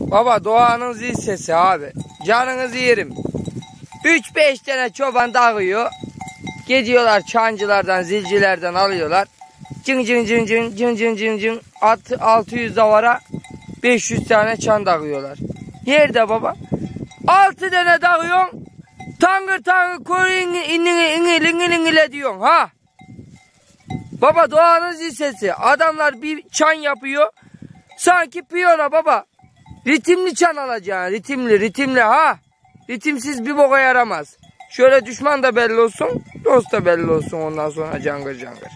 Baba doğanın zil sesi abi. Canınızı yerim. 3-5 tane çoban dağıyor. Gidiyorlar çancılardan, zilcilerden alıyorlar. Cın cın cın cın cın cın cın cın. At, 600 davara 500 tane çan dağıyorlar. Yerde baba. 6 tane dağıyorsun. Tangır tangır koru ingi ingi ingi ingi ingi diyorsun ha. Baba doğanın zil sesi. Adamlar bir çan yapıyor. Sanki piyona baba. Ritimli çan alacaksın. Ritimli, ritimli ha. Ritimsiz bir boka yaramaz. Şöyle düşman da belli olsun, dost da belli olsun ondan sonra cangır cangır.